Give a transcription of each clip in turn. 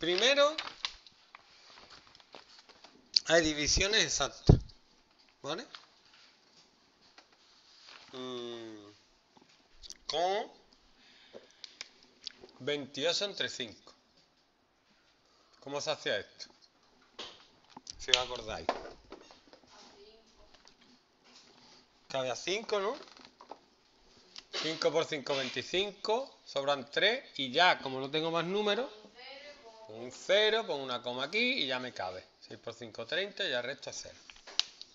Primero, hay divisiones exactas. ¿Vale? Mm, con 28 entre 5. ¿Cómo se hacía esto? Si os acordáis. Cabe a 5, ¿no? 5 por 5, 25. Sobran 3. Y ya, como no tengo más números, pongo un 0, pongo una coma aquí y ya me cabe. 6 por 5, 30 y resto es 0.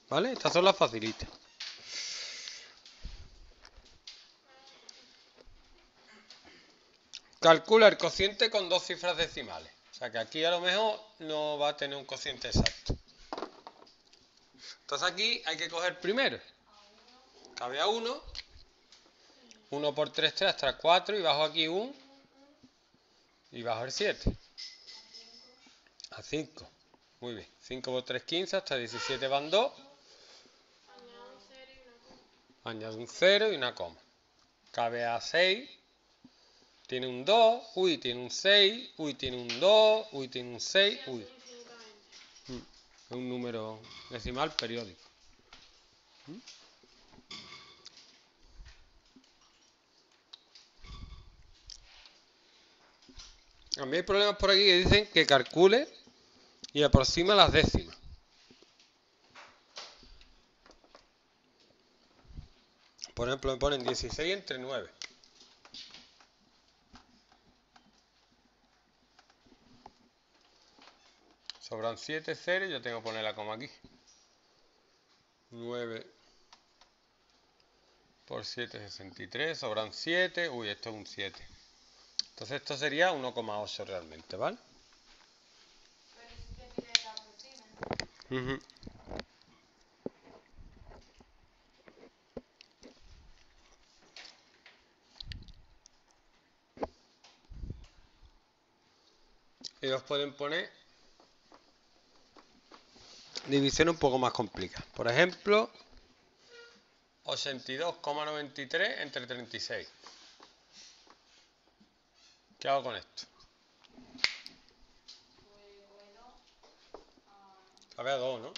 ¿Vale? Estas son las facilitas. Calcula el cociente con dos cifras decimales. O sea que aquí a lo mejor no va a tener un cociente exacto. Entonces aquí hay que coger primero. Cabe a 1. 1 por 3, 3 hasta 4 y bajo aquí 1 y bajo el 7. A 5. Muy bien. 5 por 3, 15 hasta 17 van 2. Añado un 0 y una coma. Cabe a 6. Tiene un 2. Uy, tiene un 6. Uy, tiene un 2. Uy, tiene un 6. Uy. Mm, es un número decimal periódico. ¿Mm? A mí hay problemas por aquí que dicen que calcule y aproxima las décimas. Por ejemplo, me ponen 16 entre 9. Sobran 7 0 y yo tengo que poner la coma aquí. 9 por 7, 63. Sobran 7. Uy, esto es un 7. Entonces esto sería 1,8 realmente, ¿vale? Uh Ellos pueden poner división un poco más complicada. Por ejemplo, 82,93 entre 36. ¿Qué hago con esto? Cabe a 2, ¿no?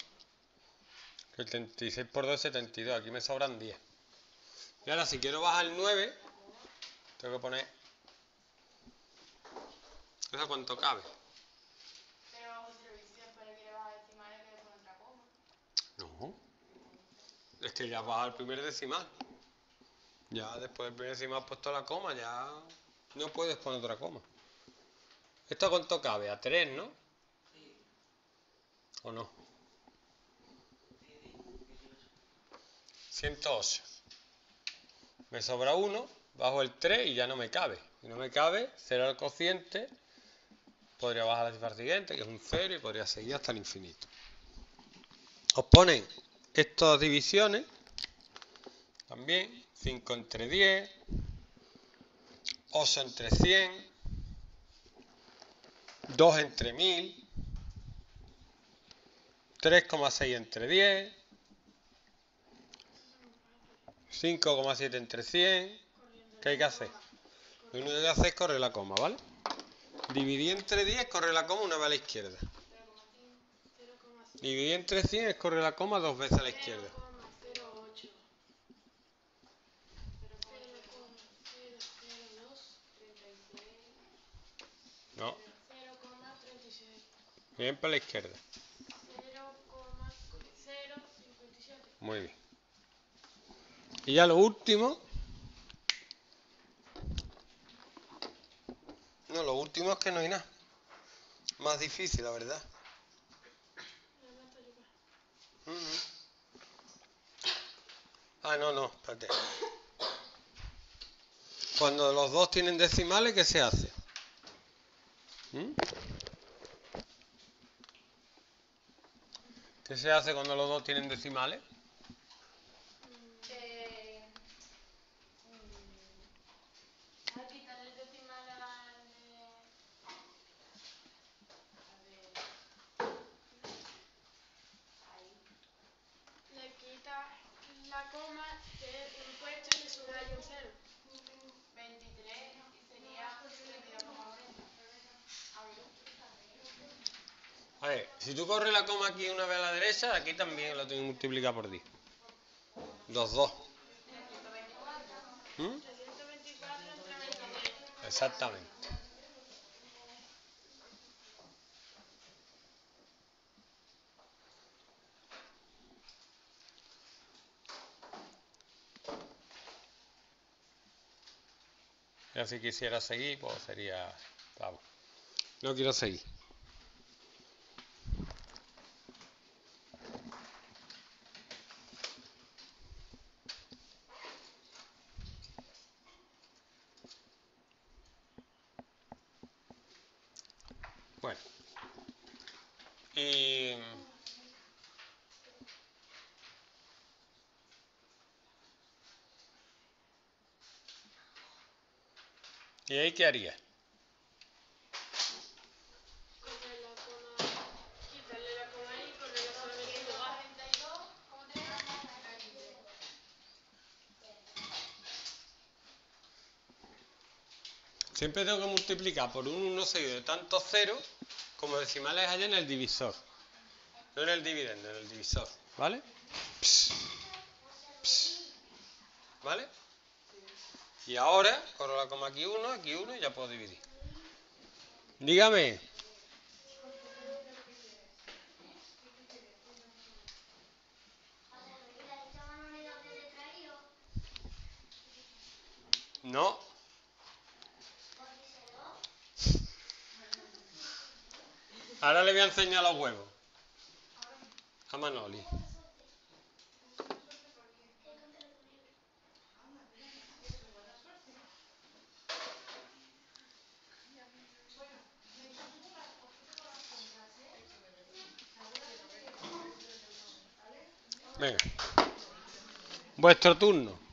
Que el 36 por 2 es 72. Aquí me sobran 10. Y ahora si quiero bajar el 9, tengo que poner... ¿Eso cuánto cabe? No. Es que ya baja el primer decimal. Ya después del primer decimal puesto la coma, ya no puedes poner otra coma. ¿Esto cuánto cabe? A 3, ¿no? ¿O no? 108. Me sobra 1, bajo el 3 y ya no me cabe. Y no me cabe, cero el cociente. Podría bajar la cifra siguiente, que es un 0, y podría seguir hasta el infinito. Os ponen estas divisiones, también, 5 entre 10, 8 entre 100, 2 entre 1000, 3,6 entre 10, 5,7 entre 100. ¿Qué hay que hacer? Lo único que hacer es correr la coma, ¿vale? Dividir entre 10, correr la coma una vez a la izquierda. Dividir entre 100 es correr la coma dos veces a la izquierda. No. Bien para la izquierda. Muy bien. Y ya lo último. No, lo último es que no hay nada. Más difícil, la verdad. Mm. Ah, no, no, espérate. Cuando los dos tienen decimales, ¿qué se hace? ¿Mm? ¿Qué se hace cuando los dos tienen decimales? la coma de un puesto y le sube ahí un cero. 23 y sería 32,40. A ver, si tú corres la coma aquí una vez a la derecha, aquí también lo tengo que por 10. 2, 2. ¿Mm? 324 entre 23. Exactamente. Ya si quisiera seguir, pues sería... Vamos. No quiero seguir. Bueno. Y... ¿Y ahí qué haría? Siempre tengo que multiplicar por un 1 seguido de tantos ceros como decimales hay en el divisor. No en el dividendo, en el divisor. ¿Vale? Ps. Ps. ¿Vale? Y ahora, corro la coma aquí 1, aquí 1 y ya puedo dividir. Dígame. No. Ahora le voy a enseñar los huevos. A Manoli. Venga. Vuestro turno.